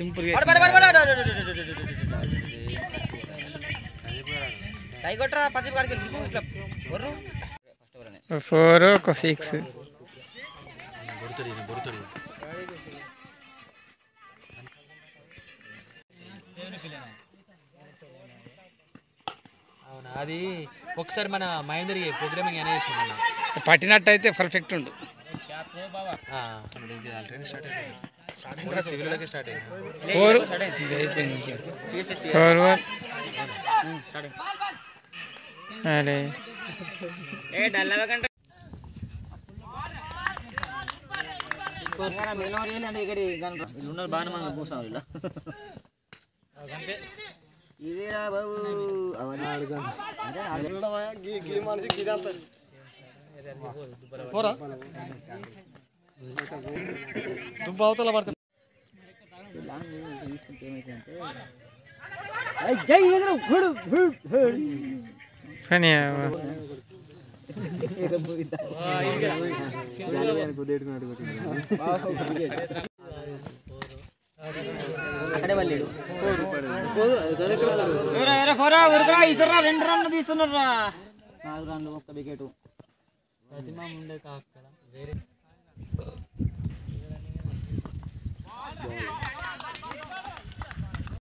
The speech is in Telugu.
సింపుల్ ఫోర్ ఒక సిక్స్ అవునా అది ఒకసారి మన మహేందర్ ప్రోగ్రామింగ్ అనేసి అనేది పట్టినట్టయితే పర్ఫెక్ట్ ఉండు फोर भेज दें नीचे फॉरवर्ड अरे ए डल्ला कंट्रा ಮೇಲವ್ರು ಏನಾಡ ಈ ಕಡೆ ಇಲ್ಲುಂಡ ಬಾಣ ಮಂಗ ಕೂಸಾವಿಲ್ಲ ಇದೇರಾ ಬಾಬು ಅವನ ಗೀ ಗೀ ಮನಸಿ ಗಿದಂತ ಹೋರಾ బావతల పడుతుంది తీసుకున్నారు వెళ్ళాడు ఇసరా ఒక్క వికెట్. ప్రతిమ ముందే కాక్కడ వేరే. Yeah.